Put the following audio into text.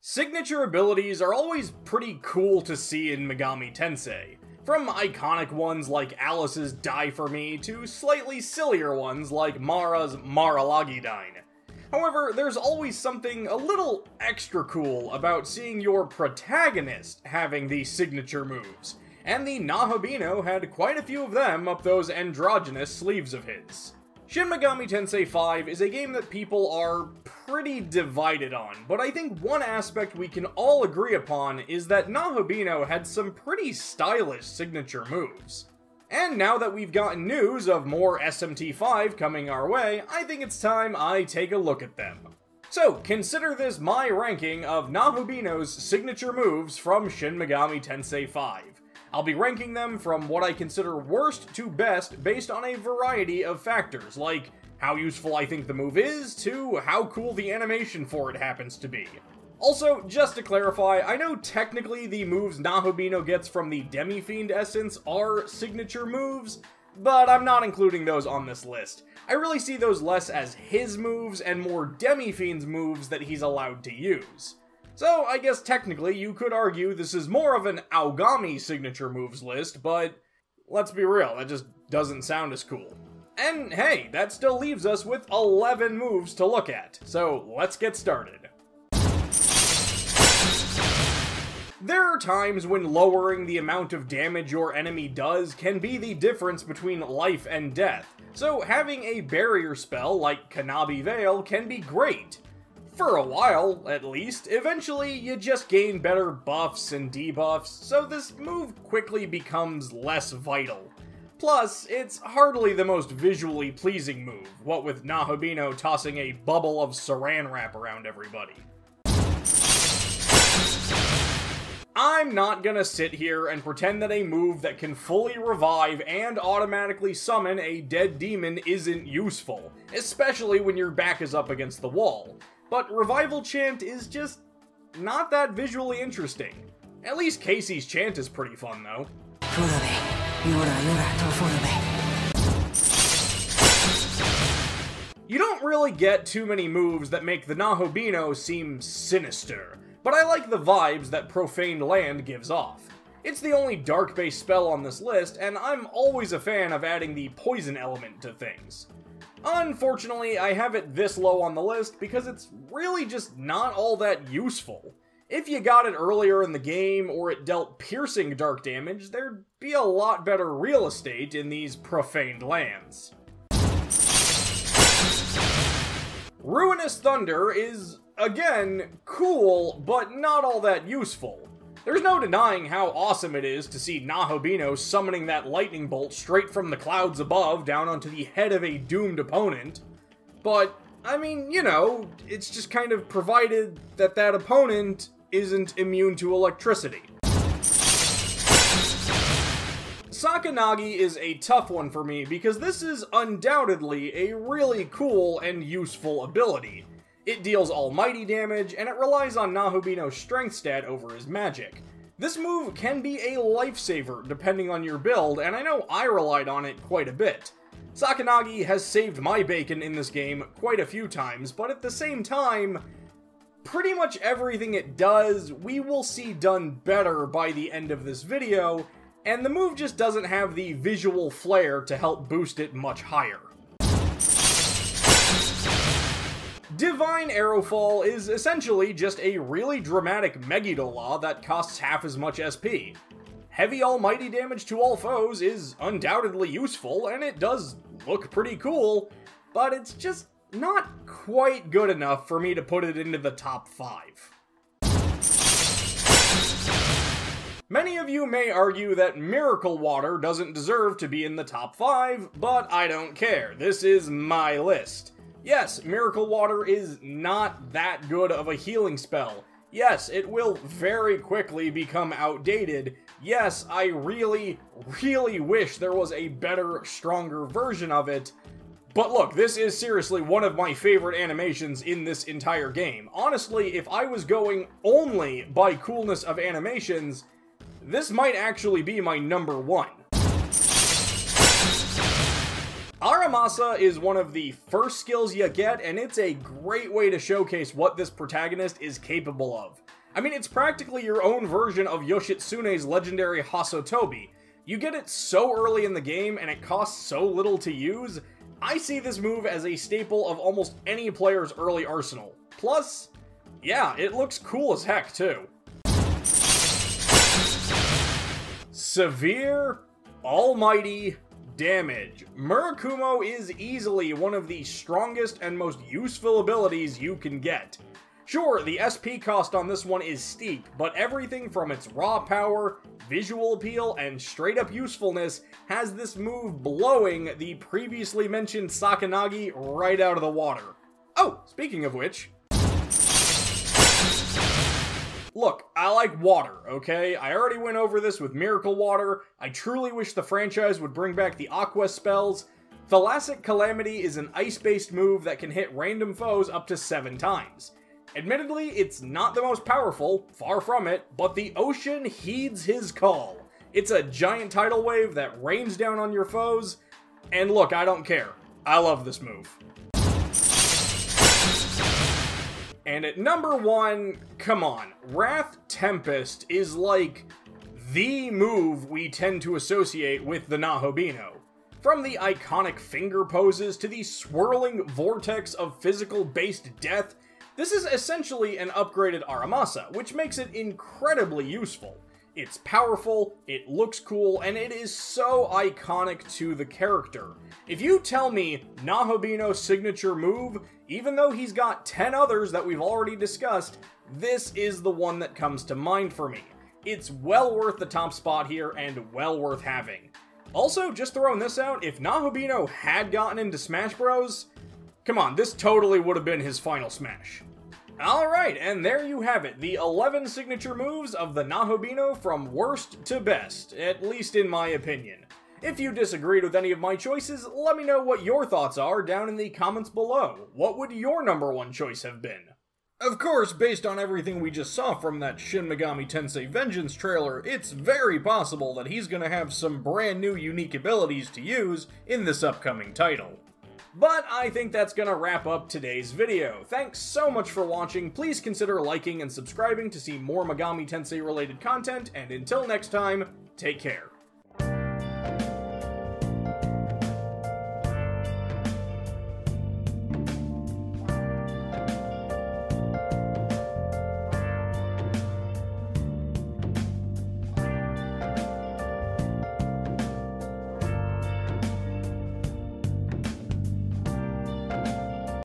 Signature abilities are always pretty cool to see in Megami Tensei. From iconic ones like Alice's Die For Me to slightly sillier ones like Mara's Maralagidyne. However, there's always something a little extra cool about seeing your protagonist having these signature moves, and the Nahobino had quite a few of them up those androgynous sleeves of his. Shin Megami Tensei 5 is a game that people are pretty divided on, but I think one aspect we can all agree upon is that Nahobino had some pretty stylish signature moves. And now that we've gotten news of more SMT5 coming our way, I think it's time I take a look at them. So, consider this my ranking of Nahobino's signature moves from Shin Megami Tensei 5. I'll be ranking them from what I consider worst to best based on a variety of factors, like how useful I think the move is, to how cool the animation for it happens to be. Also, just to clarify, I know technically the moves Nahobino gets from the Demi-Fiend essence are signature moves, but I'm not including those on this list. I really see those less as his moves and more Demi-Fiend's moves that he's allowed to use. So I guess technically you could argue this is more of an Aogami signature moves list, but let's be real, that just doesn't sound as cool. And hey, that still leaves us with 11 moves to look at, so let's get started. There are times when lowering the amount of damage your enemy does can be the difference between life and death, so having a barrier spell like Kannabi Veil can be great. For a while, at least. Eventually, you just gain better buffs and debuffs, so this move quickly becomes less vital. Plus, it's hardly the most visually pleasing move, what with Nahobino tossing a bubble of saran wrap around everybody. I'm not gonna sit here and pretend that a move that can fully revive and automatically summon a dead demon isn't useful, especially when your back is up against the wall. But Revival Chant is just not that visually interesting. At least Casey's chant is pretty fun, though. You don't really get too many moves that make the Nahobino seem sinister, but I like the vibes that Profaned Land gives off. It's the only dark-based spell on this list, and I'm always a fan of adding the poison element to things. Unfortunately, I have it this low on the list because it's really just not all that useful. If you got it earlier in the game or it dealt piercing dark damage, there'd be a lot better real estate in these profaned lands. Ruinous Thunder is, again, cool, but not all that useful. There's no denying how awesome it is to see Nahobino summoning that lightning bolt straight from the clouds above down onto the head of a doomed opponent. But, I mean, you know, it's just kind of provided that that opponent isn't immune to electricity. Sakanagi is a tough one for me because this is undoubtedly a really cool and useful ability. It deals almighty damage, and it relies on Nahobino's strength stat over his magic. This move can be a lifesaver depending on your build, and I know I relied on it quite a bit. Sakanagi has saved my bacon in this game quite a few times, but at the same time, pretty much everything it does, we will see done better by the end of this video, and the move just doesn't have the visual flair to help boost it much higher. Divine Arrowfall is essentially just a really dramatic Megiddo that costs half as much SP. Heavy almighty damage to all foes is undoubtedly useful, and it does look pretty cool, but it's just not quite good enough for me to put it into the top 5. Many of you may argue that Miracle Water doesn't deserve to be in the top 5, but I don't care. This is my list. Yes, Miracle Water is not that good of a healing spell. Yes, it will very quickly become outdated. Yes, I really, really wish there was a better, stronger version of it. But look, this is seriously one of my favorite animations in this entire game. Honestly, if I was going only by coolness of animations, this might actually be my number one. Aramasa is one of the first skills you get, and it's a great way to showcase what this protagonist is capable of. I mean, it's practically your own version of Yoshitsune's legendary Hassou Tobi. You get it so early in the game, and it costs so little to use, I see this move as a staple of almost any player's early arsenal. Plus, yeah, it looks cool as heck, too. Severe, almighty damage. Murakumo is easily one of the strongest and most useful abilities you can get. Sure, the SP cost on this one is steep, but everything from its raw power, visual appeal, and straight up usefulness has this move blowing the previously mentioned Sakanagi right out of the water. Oh, speaking of which, Look, I like water, okay? I already went over this with Miracle Water. I truly wish the franchise would bring back the Aqua spells. Thalassic Calamity is an ice-based move that can hit random foes up to 7 times. Admittedly, it's not the most powerful, far from it, but the ocean heeds his call. It's a giant tidal wave that rains down on your foes, and look, I don't care. I love this move. And at number one, come on, Wrath Tempest is like the move we tend to associate with the Nahobino. From the iconic finger poses to the swirling vortex of physical based death, this is essentially an upgraded Aramasa, which makes it incredibly useful. It's powerful, it looks cool, and it is so iconic to the character. If you tell me Nahobino's signature move, even though he's got 10 others that we've already discussed, this is the one that comes to mind for me. It's well worth the top spot here and well worth having. Also, just throwing this out, if Nahobino had gotten into Smash Bros., come on, this totally would have been his final Smash. Alright, and there you have it, the 11 signature moves of the Nahobino from worst to best, at least in my opinion. If you disagreed with any of my choices, let me know what your thoughts are down in the comments below. What would your number one choice have been? Of course, based on everything we just saw from that Shin Megami Tensei Vengeance trailer, it's very possible that he's gonna have some brand new unique abilities to use in this upcoming title. But I think that's gonna wrap up today's video. Thanks so much for watching, please consider liking and subscribing to see more Megami Tensei related content, and until next time, take care.